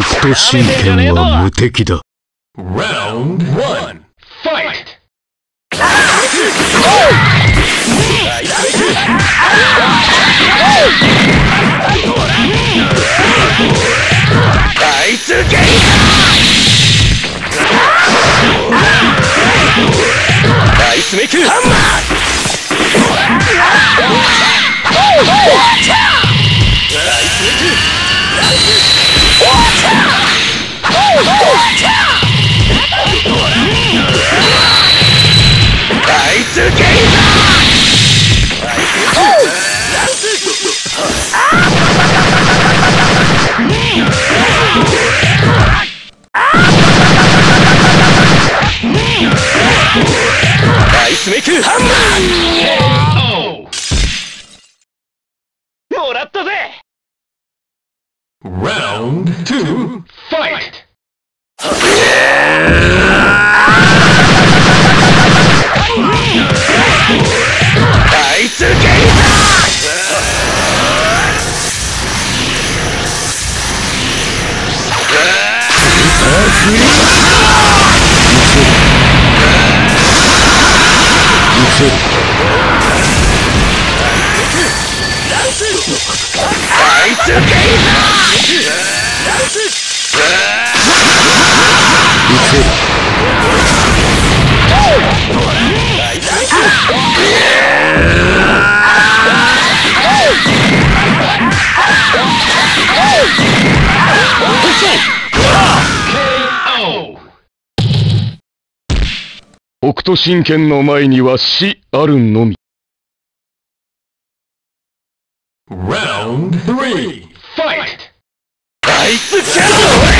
北斗神拳は無敵だ。Round one. Fight! あいつゲアイスメイク Round two. Fight! あいつ北斗神拳の前には死あるのみ。Round three. Fight! あいつキャノ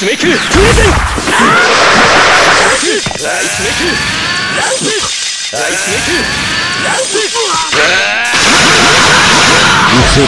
スメイクプレゼンアイスメイクランスアイスメイクランス見せる。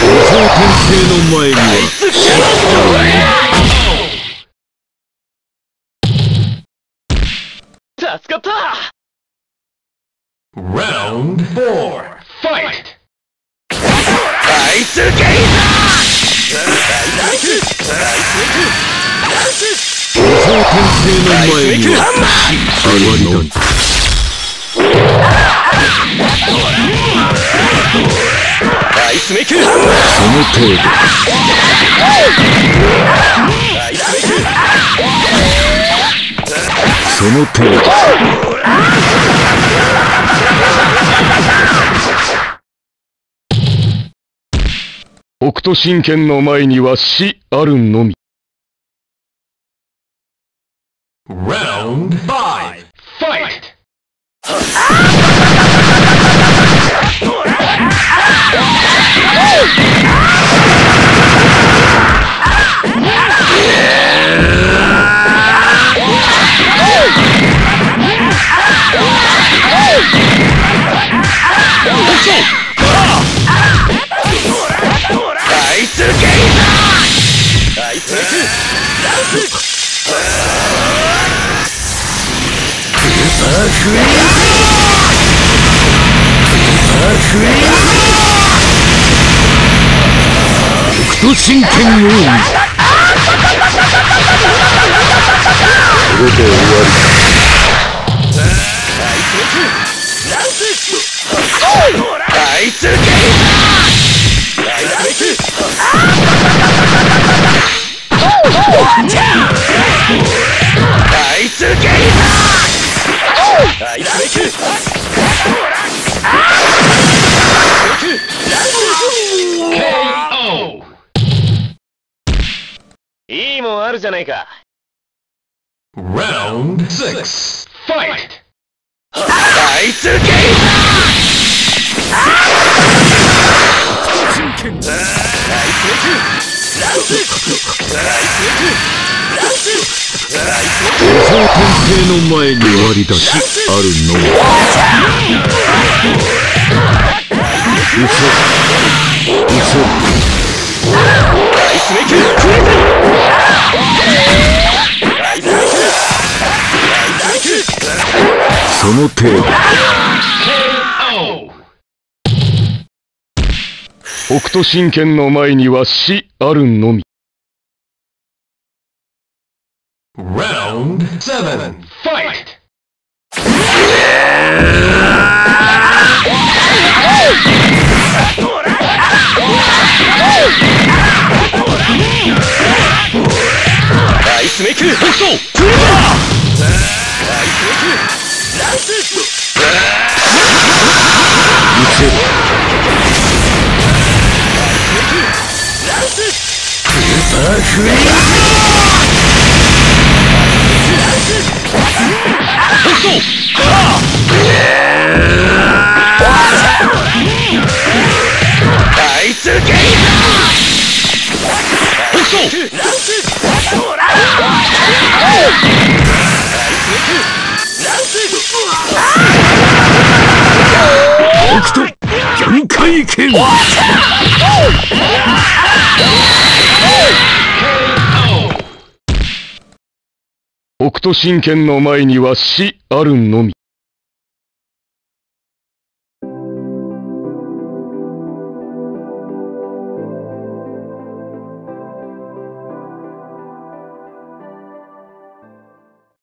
無法転生の前には助かった Round four. Fight! アイスゲイザーアイスメイクアイスメイクランス無法転生の前にはハンマー終わりだ。アイスメイクハンマその程度。ーアイスメイクその程度。北斗神拳の前には死あるのみ。Round 5! Fight! 北斗神拳王。れで終わり。あいつゲイだあじゃないか Round 6 Fight! イだあいつメイクランスあいつメイクランスあいつメイク天帝の前に割り出しあるのみ嘘嘘アイスメイククレゼンその程度北斗神拳の前には死あるのみ。Round 7 Fight! ラン北斗神拳の前には死あるのみ。